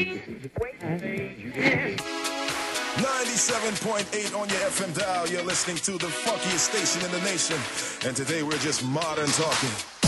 97.8 on your FM dial. You're listening to the funkiest station in the nation. And today we're just modern talking.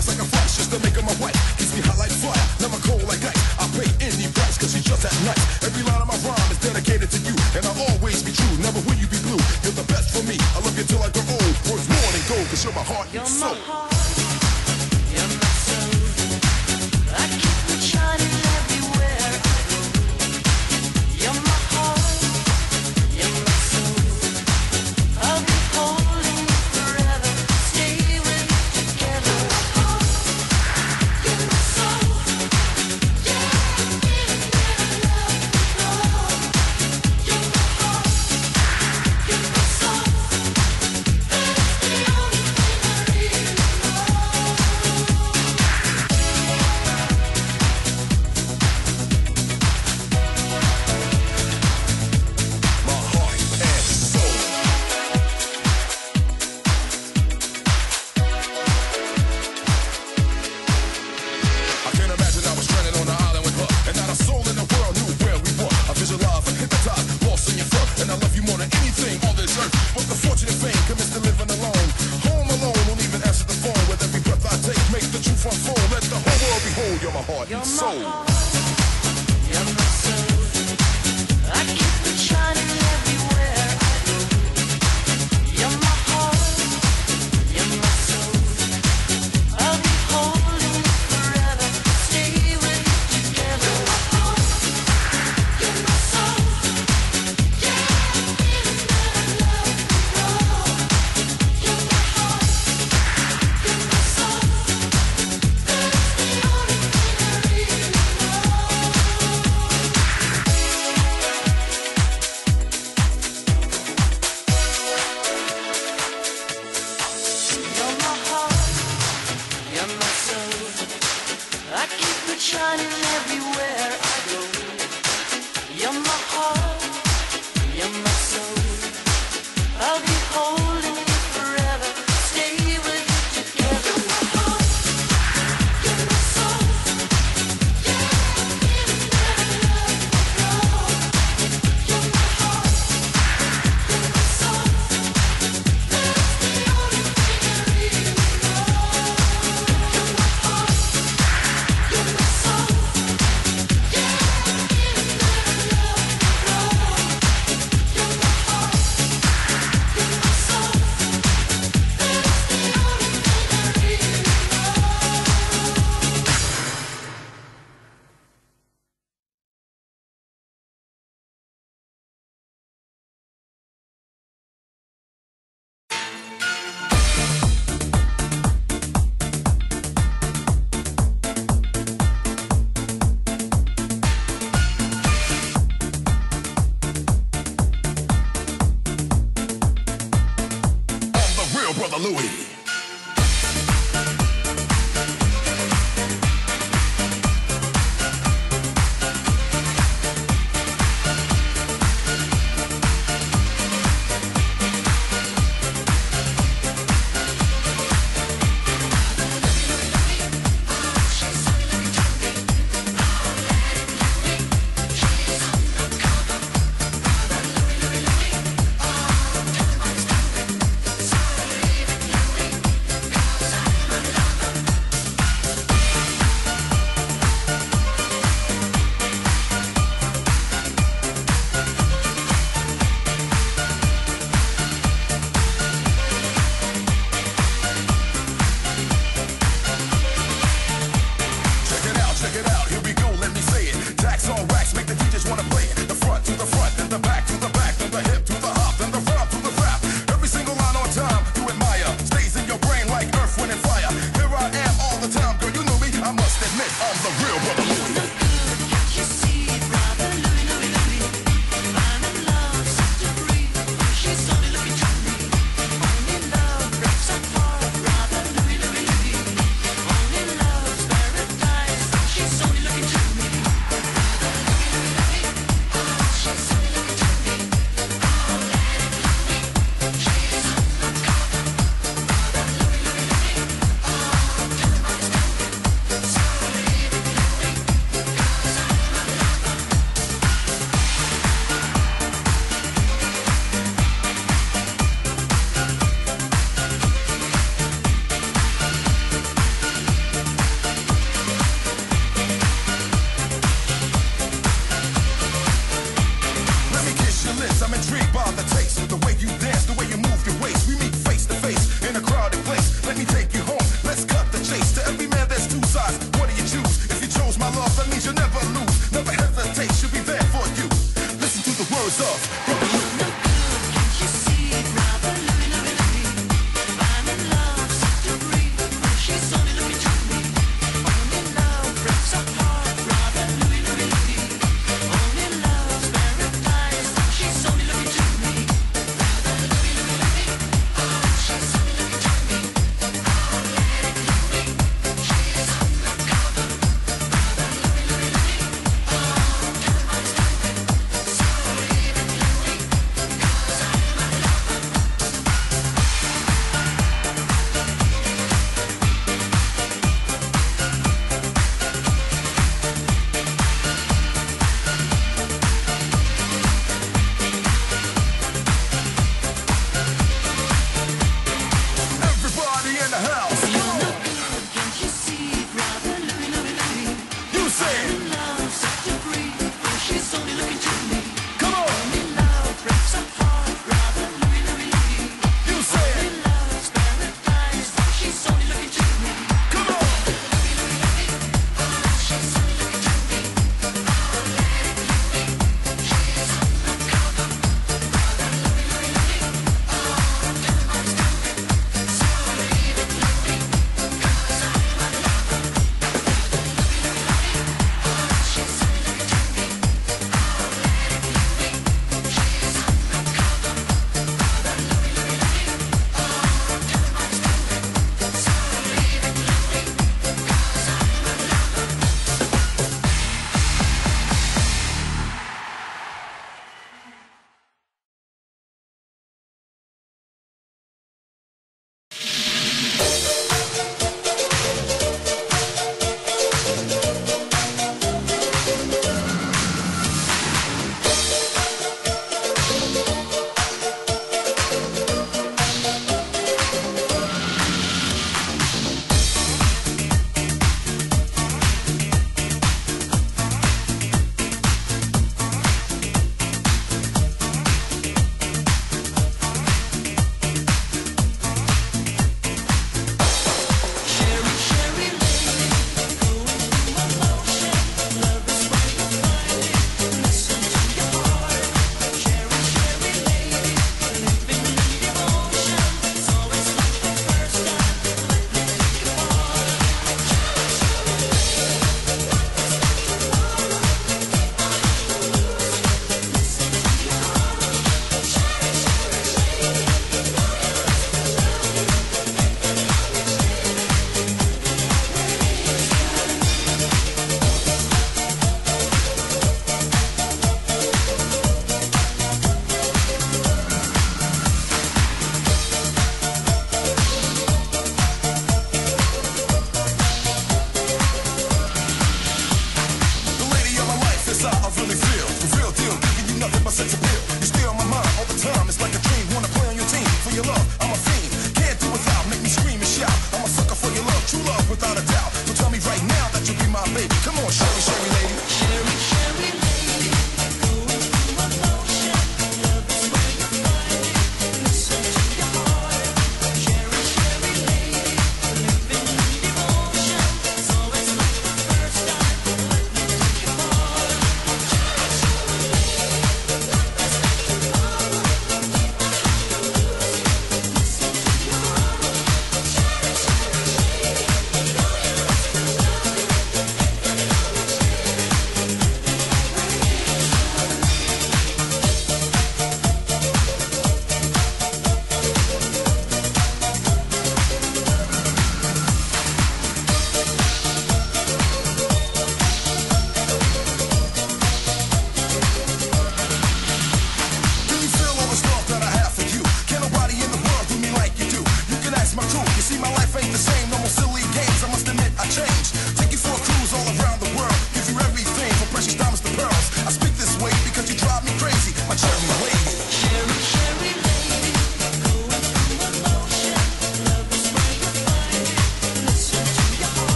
eyes like a flash just to make her my wife. Keeps me hot like fire, now my cold like ice. I pay any price, cause she just that nice. Every line of my rhyme is dedicated to you, and I'll always be true. Never will you be blue. You're the best for me. I love you till I grow old. Worth more than gold, cause you're my heart and soul.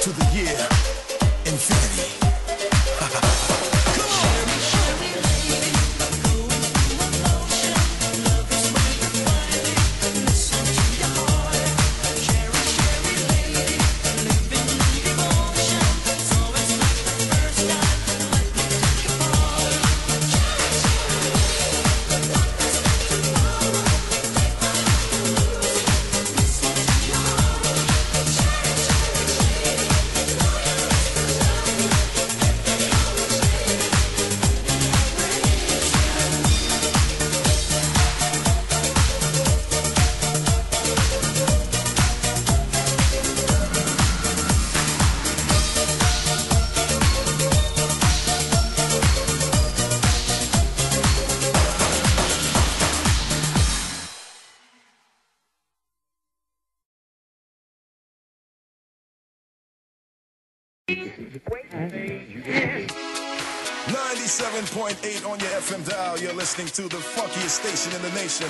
to the year infinity. Ninety-seven point eight on your FM dial. You're listening to the funkiest station in the nation.